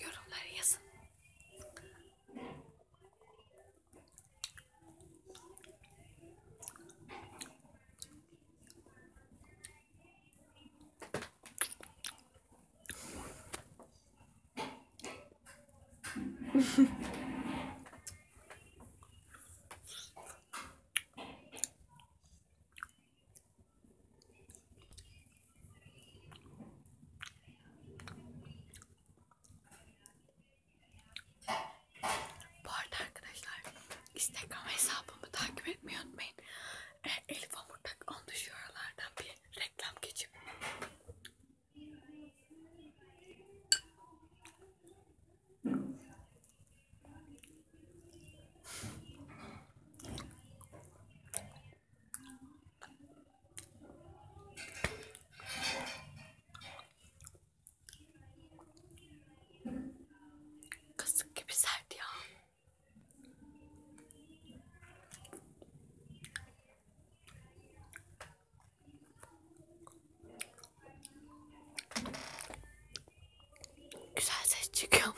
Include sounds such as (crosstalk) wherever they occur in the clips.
Yorumları yazın. (laughs) Batman, man.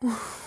Oh. (laughs)